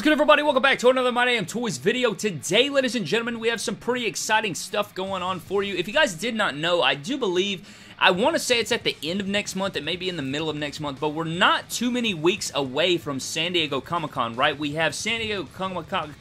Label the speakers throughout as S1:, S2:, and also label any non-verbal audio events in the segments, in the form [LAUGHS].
S1: Is good, everybody? Welcome back to another My Damn Toys video. Today, ladies and gentlemen, we have some pretty exciting stuff going on for you. If you guys did not know, I do believe I want to say it's at the end of next month. It may be in the middle of next month, but we're not too many weeks away from San Diego Comic-Con, right? We have San Diego Comic-Con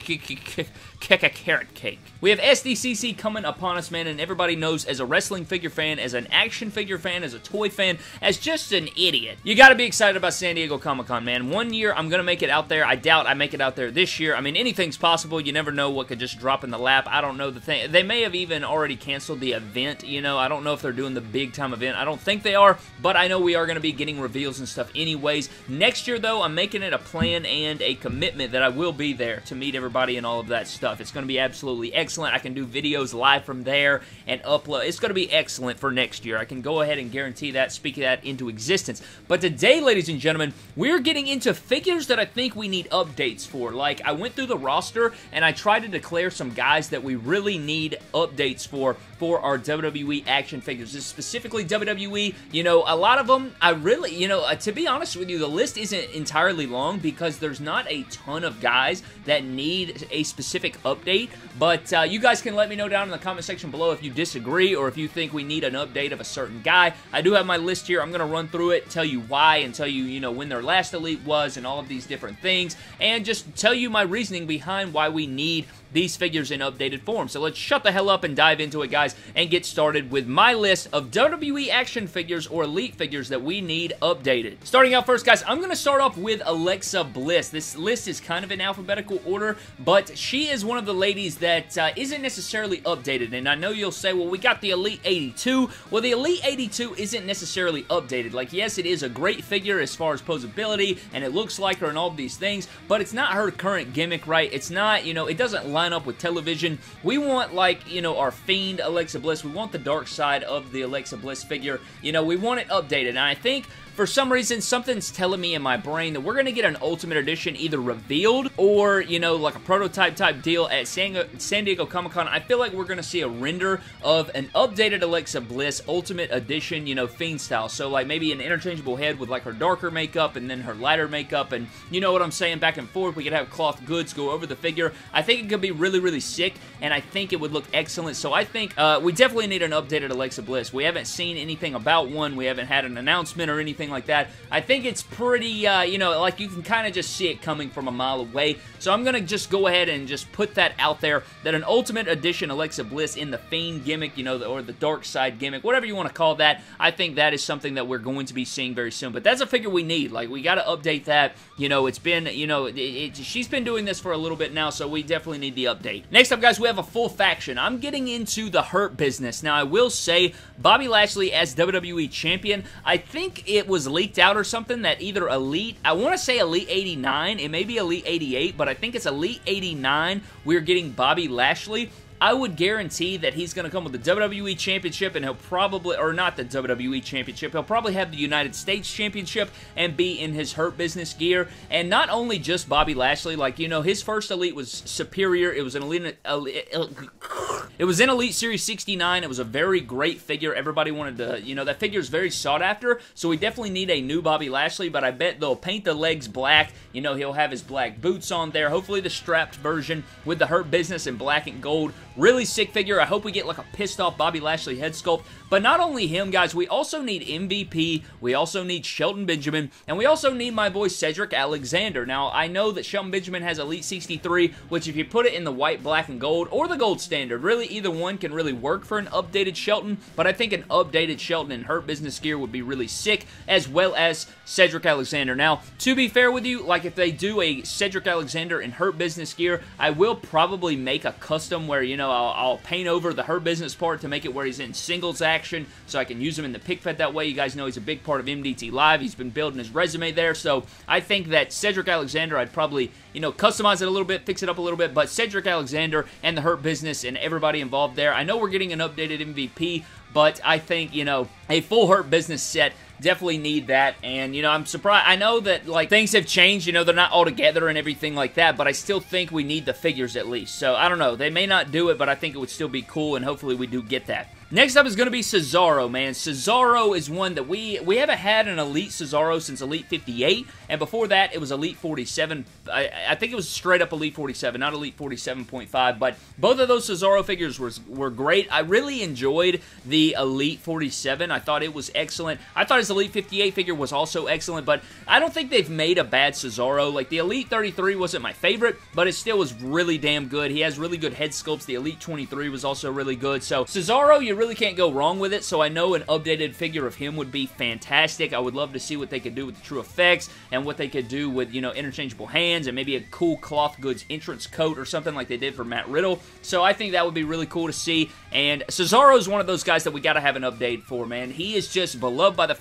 S1: carrot cake. We have SDCC coming upon us, man, and everybody knows as a wrestling figure fan, as an action figure fan, as a toy fan, as just an idiot. You gotta be excited about San Diego Comic-Con, man. One year, I'm gonna make it out there. I doubt I make it out there this year. I mean, anything's possible. You never know what could just drop in the lap. I don't know the thing. They may have even already canceled the event, you know. I don't know if they're doing the big time event. I don't think they are, but I know we are gonna be getting reveals and stuff anyways. Next year, though, I'm making it a plan and a commitment that I will be there to meet everybody and all of that stuff. It's gonna be absolutely excellent. I can do videos live from there and upload. It's going to be excellent for next year. I can go ahead and guarantee that, speak that into existence. But today, ladies and gentlemen, we're getting into figures that I think we need updates for. Like, I went through the roster and I tried to declare some guys that we really need updates for for our WWE action figures. This specifically WWE, you know, a lot of them, I really, you know, uh, to be honest with you, the list isn't entirely long because there's not a ton of guys that need a specific update, but uh, you guys can let me know down in the comment section below if you disagree or if you think we need an update of a certain guy. I do have my list here. I'm going to run through it, tell you why, and tell you, you know, when their last elite was and all of these different things, and just tell you my reasoning behind why we need these figures in updated form. So let's shut the hell up and dive into it, guys, and get started with my list of WWE action figures or Elite figures that we need updated. Starting out first, guys, I'm going to start off with Alexa Bliss. This list is kind of in alphabetical order, but she is one of the ladies that uh, not necessarily updated, and I know you'll say, well, we got the Elite 82. Well, the Elite 82 isn't necessarily updated. Like, yes, it is a great figure as far as posability, and it looks like her and all these things, but it's not her current gimmick, right? It's not, you know, it doesn't line up with television. We want, like, you know, our Fiend Alexa Bliss. We want the dark side of the Alexa Bliss figure. You know, we want it updated. And I think for some reason, something's telling me in my brain that we're going to get an Ultimate Edition either revealed or, you know, like a prototype type deal at San, San Diego Comic-Con. I feel like we're going to see a render of an updated Alexa Bliss Ultimate Edition, you know, Fiend style. So, like, maybe an interchangeable head with, like, her darker makeup and then her lighter makeup and, you know what I'm saying, back and forth. We could have cloth goods go over the figure. I think it could be really, really sick, and I think it would look excellent. So, I think uh, we definitely need an updated Alexa Bliss. We haven't seen anything about one. We haven't had an announcement or anything like that. I think it's pretty, uh, you know, like you can kind of just see it coming from a mile away. So I'm going to just go ahead and just put that out there that an Ultimate Edition Alexa Bliss in the Fiend gimmick, you know, or the Dark Side gimmick, whatever you want to call that, I think that is something that we're going to be seeing very soon. But that's a figure we need. Like, we got to update that. You know, it's been, you know, it, it, she's been doing this for a little bit now, so we definitely need the update. Next up, guys, we have a full faction. I'm getting into the Hurt business. Now, I will say, Bobby Lashley as WWE Champion, I think it was leaked out or something that either Elite, I want to say Elite 89, it may be Elite 88, but I think it's Elite 89, we're getting Bobby Lashley. I would guarantee that he's going to come with the WWE Championship and he'll probably, or not the WWE Championship, he'll probably have the United States Championship and be in his Hurt Business gear. And not only just Bobby Lashley, like, you know, his first Elite was superior. It was an Elite, it was in Elite Series 69. It was a very great figure. Everybody wanted to, you know, that figure is very sought after. So we definitely need a new Bobby Lashley, but I bet they'll paint the legs black. You know, he'll have his black boots on there. Hopefully the strapped version with the Hurt Business in black and gold Really sick figure. I hope we get like a pissed off Bobby Lashley head sculpt. But not only him, guys, we also need MVP. We also need Shelton Benjamin. And we also need my boy Cedric Alexander. Now, I know that Shelton Benjamin has Elite 63, which if you put it in the white, black, and gold, or the gold standard, really either one can really work for an updated Shelton. But I think an updated Shelton in Hurt Business gear would be really sick, as well as Cedric Alexander. Now, to be fair with you, like if they do a Cedric Alexander in Hurt Business gear, I will probably make a custom where, you know, know, I'll, I'll, paint over the Hurt Business part to make it where he's in singles action so I can use him in the PicFed that way. You guys know he's a big part of MDT Live. He's been building his resume there. So I think that Cedric Alexander, I'd probably, you know, customize it a little bit, fix it up a little bit. But Cedric Alexander and the Hurt Business and everybody involved there. I know we're getting an updated MVP, but I think, you know, a full Hurt Business set definitely need that and you know i'm surprised i know that like things have changed you know they're not all together and everything like that but i still think we need the figures at least so i don't know they may not do it but i think it would still be cool and hopefully we do get that Next up is going to be Cesaro, man. Cesaro is one that we we haven't had an Elite Cesaro since Elite 58, and before that it was Elite 47. I, I think it was straight up Elite 47, not Elite 47.5, but both of those Cesaro figures were, were great. I really enjoyed the Elite 47. I thought it was excellent. I thought his Elite 58 figure was also excellent, but I don't think they've made a bad Cesaro. Like, the Elite 33 wasn't my favorite, but it still was really damn good. He has really good head sculpts. The Elite 23 was also really good. So, Cesaro, you really can't go wrong with it, so I know an updated figure of him would be fantastic. I would love to see what they could do with the TrueFX and what they could do with, you know, interchangeable hands and maybe a cool cloth goods entrance coat or something like they did for Matt Riddle. So I think that would be really cool to see. And Cesaro is one of those guys that we got to have an update for, man. He is just beloved by the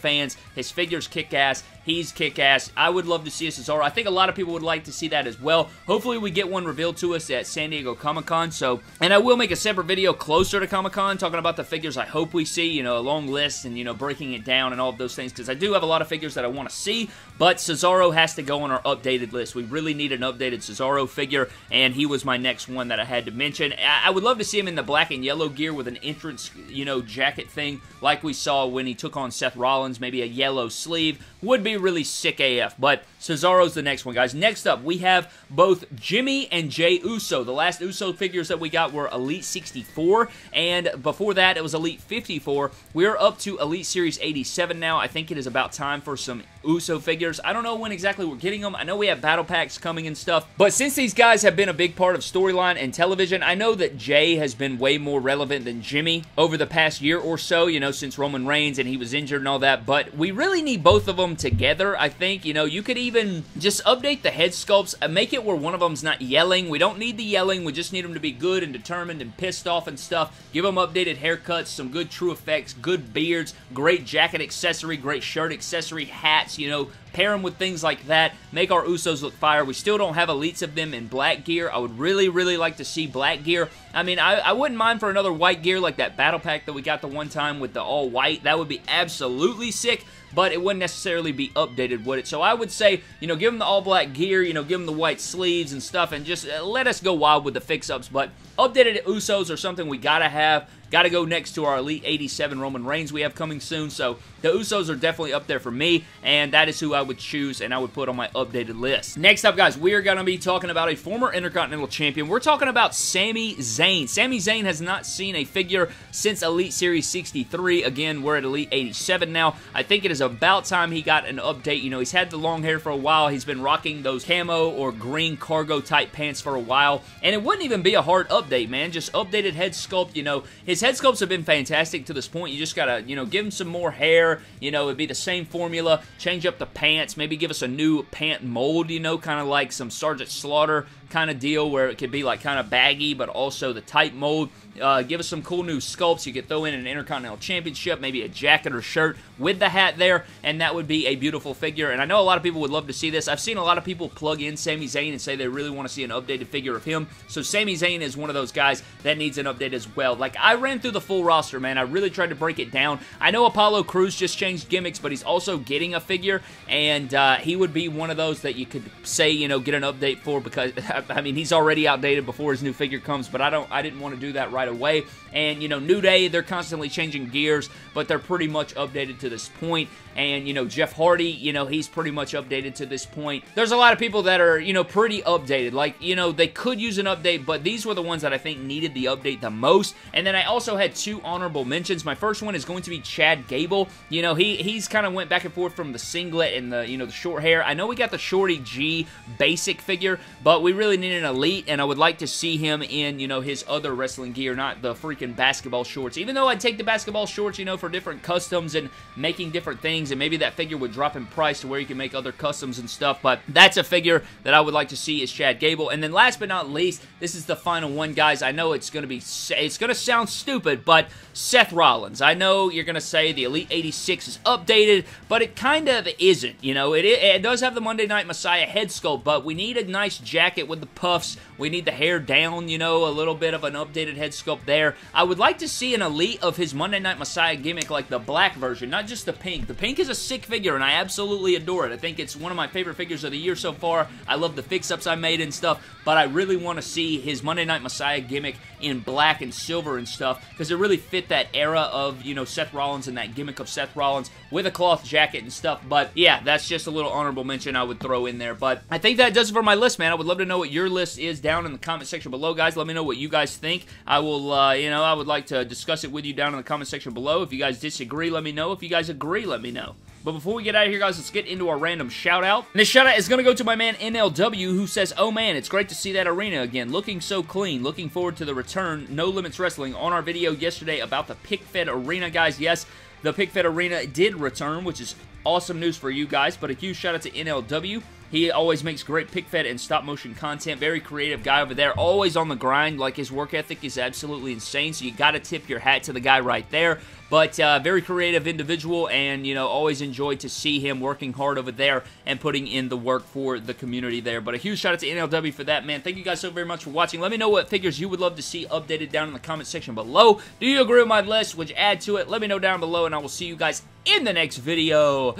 S1: His figures kick ass. He's kick-ass. I would love to see a Cesaro. I think a lot of people would like to see that as well. Hopefully we get one revealed to us at San Diego Comic-Con. So, and I will make a separate video closer to Comic-Con talking about the figures I hope we see, you know, a long list and, you know, breaking it down and all of those things because I do have a lot of figures that I want to see, but Cesaro has to go on our updated list. We really need an updated Cesaro figure, and he was my next one that I had to mention. I, I would love to see him in the black and yellow gear with an entrance, you know, jacket thing like we saw when he took on Seth Rollins, maybe a yellow sleeve. Would be really sick AF, but Cesaro's the next one, guys. Next up, we have both Jimmy and Jay Uso. The last Uso figures that we got were Elite 64, and before that, it was Elite 54. We're up to Elite Series 87 now. I think it is about time for some Uso figures. I don't know when exactly we're getting them. I know we have battle packs coming and stuff, but since these guys have been a big part of storyline and television, I know that Jay has been way more relevant than Jimmy over the past year or so, you know, since Roman Reigns and he was injured and all that, but we really need both of them together, I think. You know, you could even just update the head sculpts and make it where one of them's not yelling. We don't need the yelling. We just need them to be good and determined and pissed off and stuff. Give them updated haircuts, some good TrueFX, good beards, great jacket accessory, great shirt accessory, you know, pair them with things like that, make our Usos look fire. We still don't have elites of them in black gear. I would really, really like to see black gear. I mean, I, I wouldn't mind for another white gear like that battle pack that we got the one time with the all white. That would be absolutely sick but it wouldn't necessarily be updated, would it? So I would say, you know, give them the all-black gear, you know, give them the white sleeves and stuff, and just uh, let us go wild with the fix-ups, but updated Usos are something we gotta have. Got to go next to our Elite 87 Roman Reigns we have coming soon. So the Usos are definitely up there for me, and that is who I would choose and I would put on my updated list. Next up, guys, we are going to be talking about a former Intercontinental Champion. We're talking about Sami Zayn. Sami Zayn has not seen a figure since Elite Series 63. Again, we're at Elite 87 now. I think it is about time he got an update. You know, he's had the long hair for a while. He's been rocking those camo or green cargo type pants for a while, and it wouldn't even be a hard update, man. Just updated head sculpt, you know, his head sculpts have been fantastic to this point. You just gotta, you know, give him some more hair. You know, it'd be the same formula. Change up the pants. Maybe give us a new pant mold, you know, kind of like some Sergeant Slaughter kind of deal where it could be like kind of baggy, but also the tight mold. Uh, give us some cool new sculpts. You could throw in an Intercontinental Championship, maybe a jacket or shirt with the hat there, and that would be a beautiful figure. And I know a lot of people would love to see this. I've seen a lot of people plug in Sami Zayn and say they really want to see an updated figure of him. So Sami Zayn is one of those guys that needs an update as well. Like, I ran through the full roster, man. I really tried to break it down. I know Apollo Crews just changed gimmicks, but he's also getting a figure, and uh, he would be one of those that you could say, you know, get an update for because, [LAUGHS] I mean, he's already outdated before his new figure comes, but I don't, I didn't want to do that right away. And, you know, New Day, they're constantly changing gears, but they're pretty much updated to this point. And, you know, Jeff Hardy, you know, he's pretty much updated to this point. There's a lot of people that are, you know, pretty updated. Like, you know, they could use an update, but these were the ones that I think needed the update the most. And then I also had two honorable mentions. My first one is going to be Chad Gable. You know, he he's kind of went back and forth from the singlet and the, you know, the short hair. I know we got the Shorty G basic figure, but we really need an elite, and I would like to see him in, you know, his other wrestling gear, not the freaking basketball shorts. Even though I'd take the basketball shorts, you know, for different customs and making different things, and maybe that figure would drop in price to where you can make other customs and stuff, but that's a figure that I would like to see is Chad Gable. And then last but not least, this is the final one, guys. I know it's going to be, it's going to sound stupid, but Seth Rollins. I know you're going to say the Elite 86 is updated, but it kind of isn't, you know. It, it does have the Monday Night Messiah head sculpt, but we need a nice jacket with with the puffs. We need the hair down, you know, a little bit of an updated head sculpt there. I would like to see an elite of his Monday Night Messiah gimmick like the black version, not just the pink. The pink is a sick figure, and I absolutely adore it. I think it's one of my favorite figures of the year so far. I love the fix-ups I made and stuff, but I really want to see his Monday Night Messiah gimmick in black and silver and stuff, because it really fit that era of, you know, Seth Rollins and that gimmick of Seth Rollins with a cloth jacket and stuff. But yeah, that's just a little honorable mention I would throw in there. But I think that does it for my list, man. I would love to know what your list is down in the comment section below, guys. Let me know what you guys think. I will, uh, you know, I would like to discuss it with you down in the comment section below. If you guys disagree, let me know. If you guys agree, let me know. But before we get out of here, guys, let's get into our random shout out. And this shout out is going to go to my man NLW, who says, Oh man, it's great to see that arena again. Looking so clean. Looking forward to the return. No Limits Wrestling on our video yesterday about the PicFed Arena, guys. Yes, the PicFed Arena did return, which is awesome news for you guys. But a huge shout out to NLW. He always makes great PicFed and stop motion content. Very creative guy over there. Always on the grind. Like his work ethic is absolutely insane. So you got to tip your hat to the guy right there. But uh, very creative individual, and you know always enjoyed to see him working hard over there and putting in the work for the community there. But a huge shout out to NLW for that, man. Thank you guys so very much for watching. Let me know what figures you would love to see updated down in the comment section below. Do you agree with my list? Would you add to it? Let me know down below, and I will see you guys in the next video.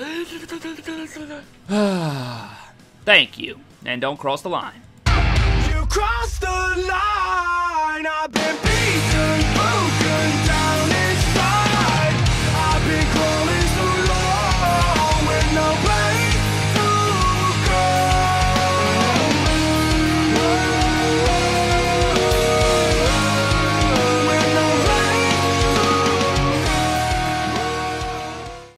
S1: [SIGHS] Thank you, and don't cross the line. You the line